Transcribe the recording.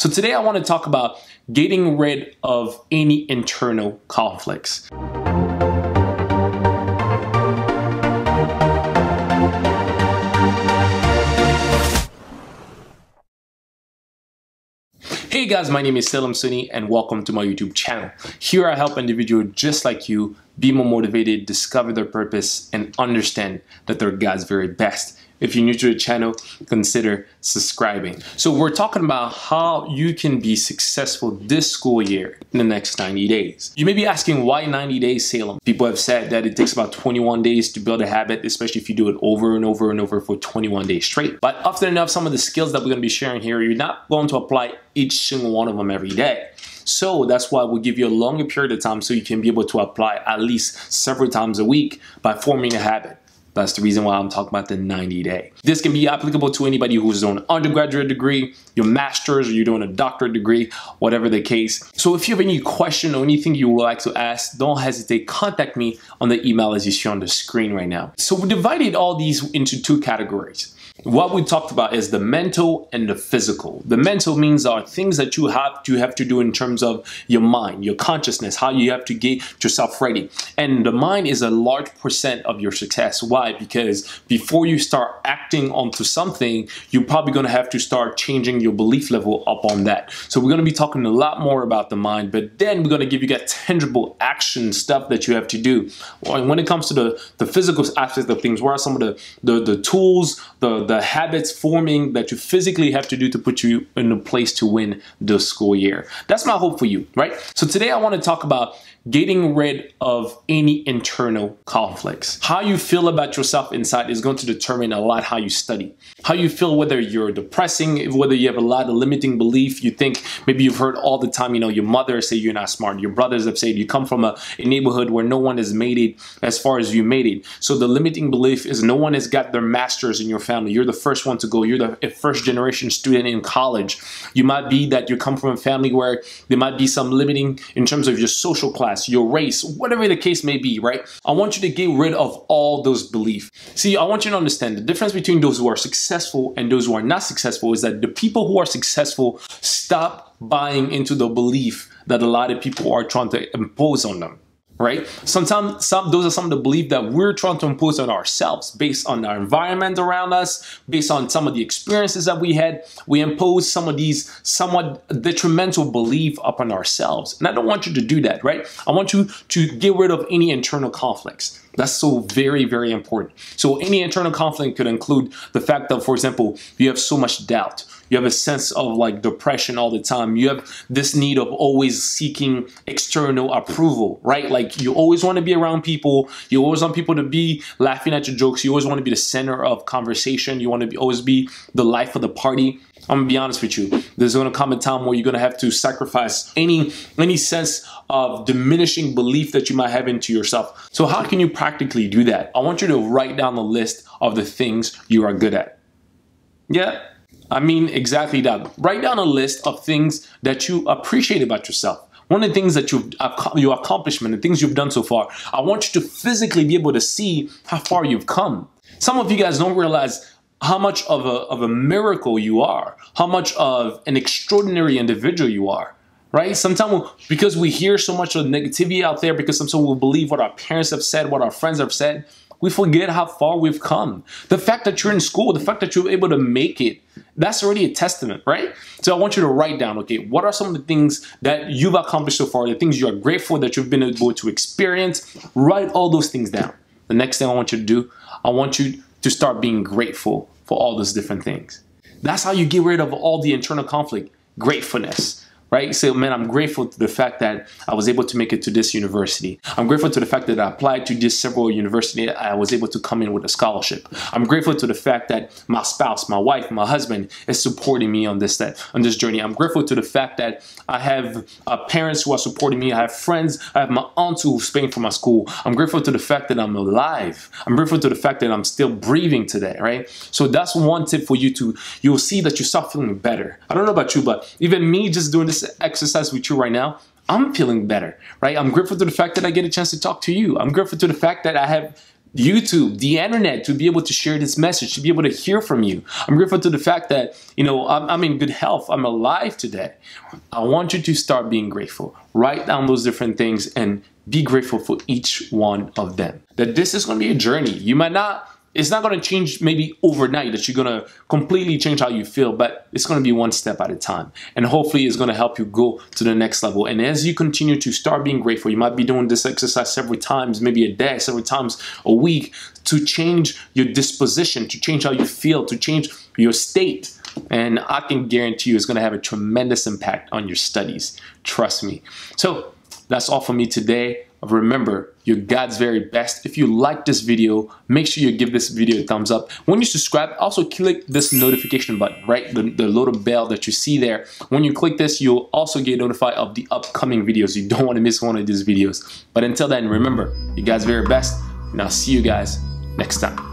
So today I want to talk about getting rid of any internal conflicts. Hey guys, my name is Salem Soni and welcome to my YouTube channel. Here I help individuals just like you be more motivated, discover their purpose, and understand that they're God's very best. If you're new to the channel, consider subscribing. So we're talking about how you can be successful this school year in the next 90 days. You may be asking why 90 days Salem? People have said that it takes about 21 days to build a habit, especially if you do it over and over and over for 21 days straight. But often enough, some of the skills that we're gonna be sharing here, you're not going to apply each single one of them every day. So that's why we'll give you a longer period of time so you can be able to apply at least several times a week by forming a habit. That's the reason why I'm talking about the 90 day. This can be applicable to anybody who's doing an undergraduate degree, your master's, or you're doing a doctorate degree, whatever the case. So if you have any question or anything you would like to ask, don't hesitate, contact me on the email as you see on the screen right now. So we divided all these into two categories. What we talked about is the mental and the physical. The mental means are things that you have to have to do in terms of your mind, your consciousness, how you have to get yourself ready. And the mind is a large percent of your success. Why? Because before you start acting onto something, you're probably going to have to start changing your belief level up on that. So we're going to be talking a lot more about the mind, but then we're going to give you that tangible action stuff that you have to do. When it comes to the, the physical aspects of things, what are some of the, the, the tools, the, the habits forming that you physically have to do to put you in a place to win the school year. That's my hope for you, right? So today I want to talk about getting rid of any internal conflicts. How you feel about yourself inside is going to determine a lot how you study. How you feel whether you're depressing, whether you have a lot of limiting belief, you think maybe you've heard all the time, you know, your mother say you're not smart, your brothers have said you come from a, a neighborhood where no one has made it as far as you made it. So the limiting belief is no one has got their masters in your family. You're the first one to go. You're the first generation student in college. You might be that you come from a family where there might be some limiting in terms of your social class, your race, whatever the case may be, right? I want you to get rid of all those beliefs. See, I want you to understand the difference between those who are successful and those who are not successful is that the people who are successful stop buying into the belief that a lot of people are trying to impose on them right? Sometimes some those are some of the beliefs that we're trying to impose on ourselves based on our environment around us, based on some of the experiences that we had. We impose some of these somewhat detrimental belief upon ourselves. And I don't want you to do that, right? I want you to get rid of any internal conflicts. That's so very, very important. So any internal conflict could include the fact that, for example, you have so much doubt. You have a sense of like depression all the time. You have this need of always seeking external approval, right? Like you always want to be around people. You always want people to be laughing at your jokes. You always want to be the center of conversation. You want to be, always be the life of the party. I'm gonna be honest with you. There's gonna come a time where you're gonna have to sacrifice any any sense of diminishing belief that you might have into yourself. So how can you practically do that? I want you to write down the list of the things you are good at. Yeah, I mean exactly that. Write down a list of things that you appreciate about yourself. One of the things that you've your accomplishment, the things you've done so far. I want you to physically be able to see how far you've come. Some of you guys don't realize how much of a, of a miracle you are, how much of an extraordinary individual you are, right? Sometimes because we hear so much of negativity out there, because sometimes we believe what our parents have said, what our friends have said, we forget how far we've come. The fact that you're in school, the fact that you're able to make it, that's already a testament, right? So I want you to write down, okay, what are some of the things that you've accomplished so far, the things you are grateful that you've been able to experience? Write all those things down. The next thing I want you to do, I want you to start being grateful for all those different things. That's how you get rid of all the internal conflict. Gratefulness right? So, man, I'm grateful to the fact that I was able to make it to this university. I'm grateful to the fact that I applied to this several university. I was able to come in with a scholarship. I'm grateful to the fact that my spouse, my wife, my husband is supporting me on this that on this journey. I'm grateful to the fact that I have uh, parents who are supporting me. I have friends. I have my aunt who's paying for my school. I'm grateful to the fact that I'm alive. I'm grateful to the fact that I'm still breathing today, right? So that's one tip for you to, you'll see that you start feeling better. I don't know about you, but even me just doing this this exercise with you right now, I'm feeling better, right? I'm grateful to the fact that I get a chance to talk to you. I'm grateful to the fact that I have YouTube, the internet, to be able to share this message, to be able to hear from you. I'm grateful to the fact that, you know, I'm, I'm, in good health. I'm alive today. I want you to start being grateful. Write down those different things and be grateful for each one of them. That this is going to be a journey. You might not it's not going to change maybe overnight that you're going to completely change how you feel, but it's going to be one step at a time. And hopefully it's going to help you go to the next level. And as you continue to start being grateful, you might be doing this exercise several times, maybe a day, several times a week to change your disposition, to change how you feel, to change your state. And I can guarantee you it's going to have a tremendous impact on your studies. Trust me. So that's all for me today. Remember, you're God's very best. If you like this video, make sure you give this video a thumbs up. When you subscribe, also click this notification button, right? The, the little bell that you see there. When you click this, you'll also get notified of the upcoming videos. You don't want to miss one of these videos. But until then, remember, you guys very best, and I'll see you guys next time.